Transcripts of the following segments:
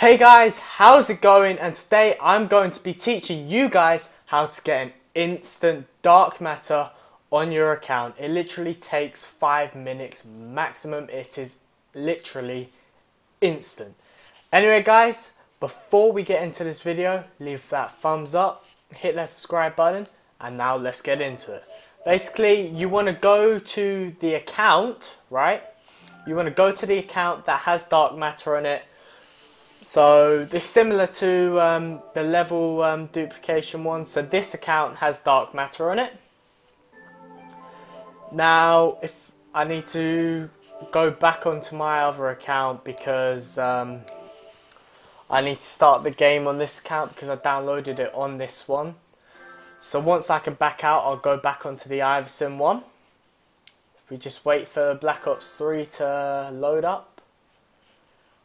Hey guys, how's it going? And today I'm going to be teaching you guys how to get an instant dark matter on your account. It literally takes five minutes maximum. It is literally instant. Anyway guys, before we get into this video, leave that thumbs up, hit that subscribe button, and now let's get into it. Basically, you want to go to the account, right? You want to go to the account that has dark matter on it so this is similar to um, the level um, duplication one. So this account has dark matter on it. Now, if I need to go back onto my other account because um, I need to start the game on this account because I downloaded it on this one. So once I can back out, I'll go back onto the Iverson one. If we just wait for Black Ops 3 to load up.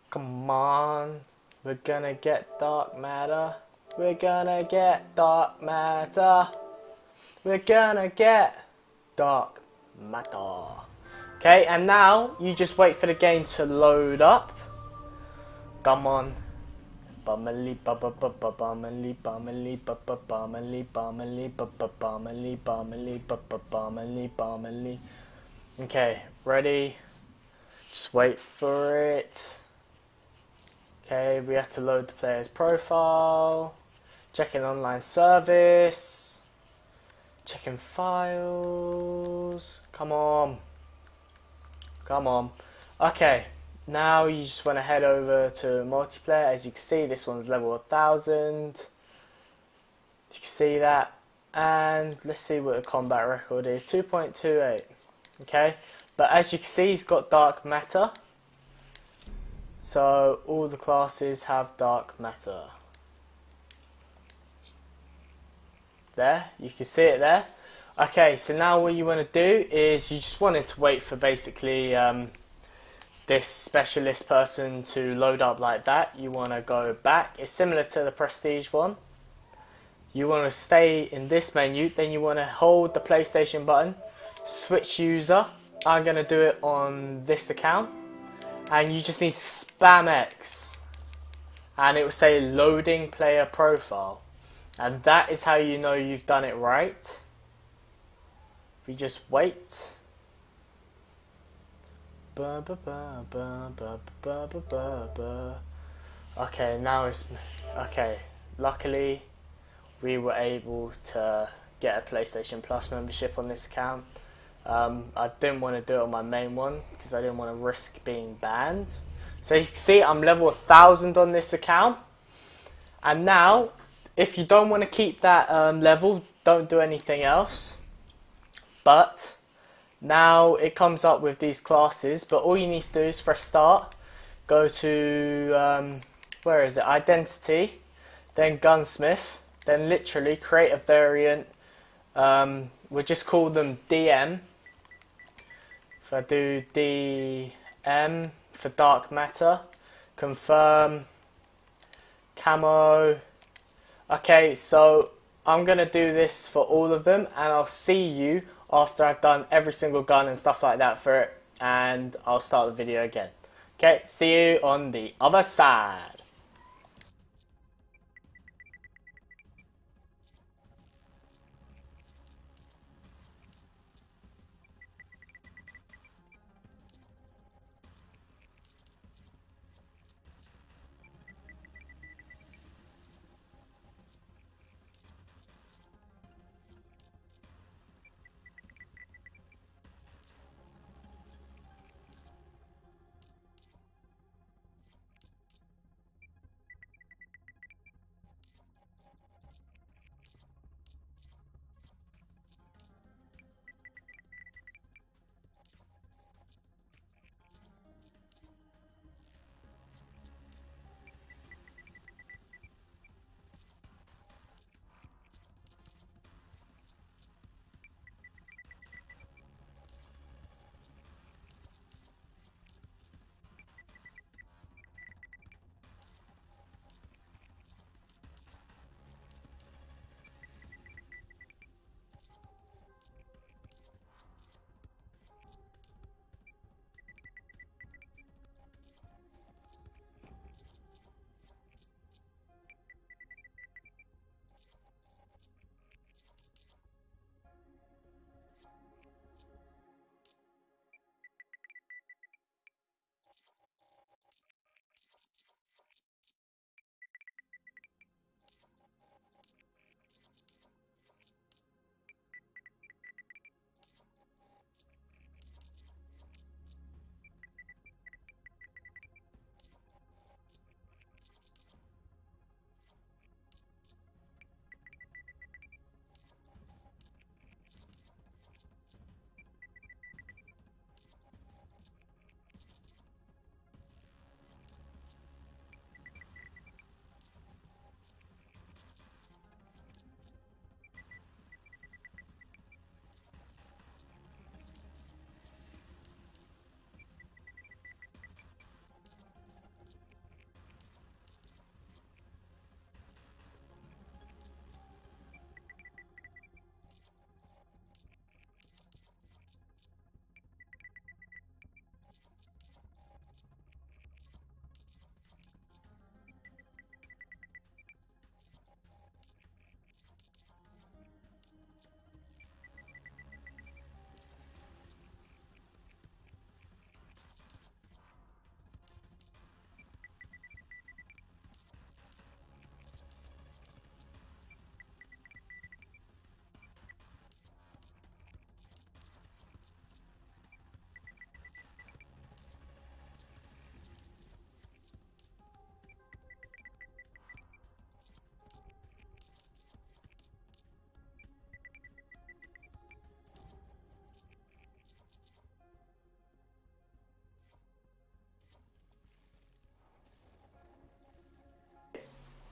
Come on. We're gonna get dark matter. We're gonna get dark matter. We're gonna get dark matter. Okay, and now you just wait for the game to load up. Come on. Bummely bubba bubba bummely bummely bubba bummely bummely bubba bummely bummely bubba bummely bummely. Okay, ready? Just wait for it. Okay, we have to load the player's profile, checking online service, checking files. Come on. Come on. Okay, now you just want to head over to multiplayer. As you can see, this one's level 1000. You can see that. And let's see what the combat record is 2.28. Okay, but as you can see, he's got dark matter. So all the classes have dark matter. There, you can see it there. Okay, so now what you want to do is you just wanted to wait for basically um, this specialist person to load up like that. You want to go back. It's similar to the Prestige one. You want to stay in this menu, then you want to hold the PlayStation button, switch user. I'm going to do it on this account and you just need spam X. And it will say loading player profile. And that is how you know you've done it right. We just wait. Okay now it's okay. Luckily we were able to get a PlayStation Plus membership on this account um, I didn't want to do it on my main one because I didn't want to risk being banned. So you can see I'm level 1000 on this account. And now, if you don't want to keep that um, level, don't do anything else. But now it comes up with these classes, but all you need to do is press start, go to, um, where is it, identity, then gunsmith, then literally create a variant, um, we'll just call them DM, if I do DM for dark matter, confirm, camo. Okay, so I'm going to do this for all of them and I'll see you after I've done every single gun and stuff like that for it and I'll start the video again. Okay, see you on the other side.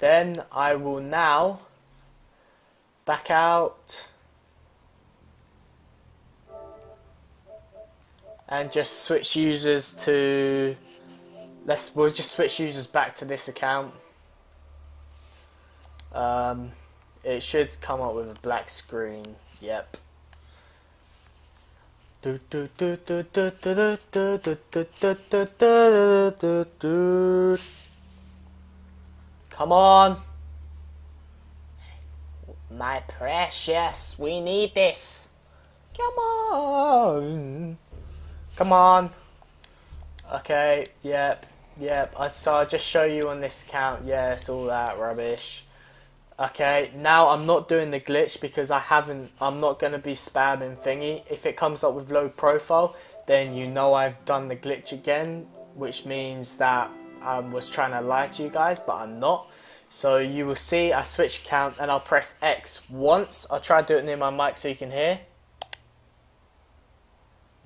Then I will now back out and just switch users to let's we'll just switch users back to this account um, it should come up with a black screen yep Come on. My precious, we need this. Come on. Come on. Okay, yep, yep. I so I'll just show you on this account. Yes, all that rubbish. Okay, now I'm not doing the glitch because I haven't, I'm not going to be spamming thingy. If it comes up with low profile, then you know I've done the glitch again, which means that I was trying to lie to you guys, but I'm not. So you will see I switch account and I'll press X once. I'll try to do it near my mic so you can hear.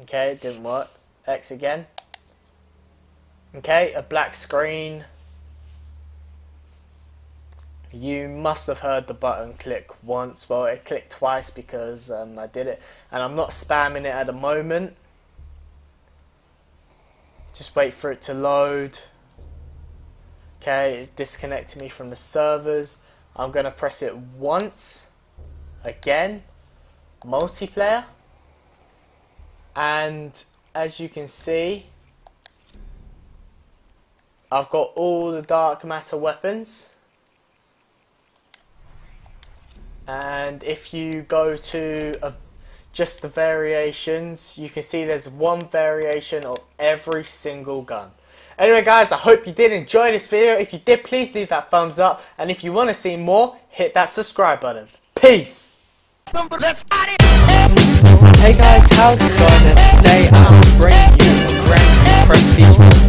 Okay, it didn't work. X again. Okay, a black screen. You must have heard the button click once. Well, it clicked twice because um, I did it. And I'm not spamming it at the moment. Just wait for it to load. Okay, it's disconnecting me from the servers. I'm going to press it once. Again. Multiplayer. And as you can see, I've got all the dark matter weapons. and if you go to a, just the variations you can see there's one variation of every single gun anyway guys I hope you did enjoy this video. If you did please leave that thumbs up. And if you want to see more hit that subscribe button. Peace. Hey guys how's it going? Today I'm bringing you a brand new prestige